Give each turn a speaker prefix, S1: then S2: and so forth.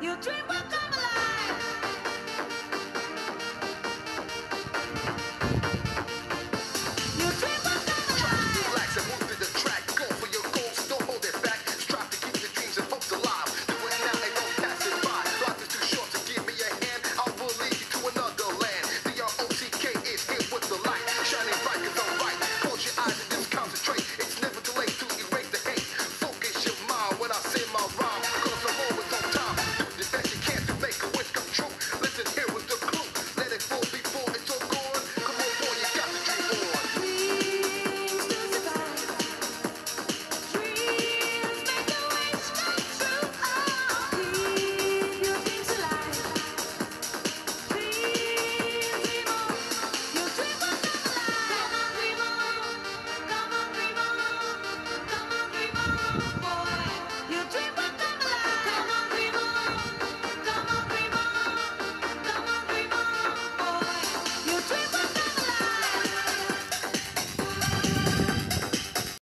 S1: Your dream will come alive.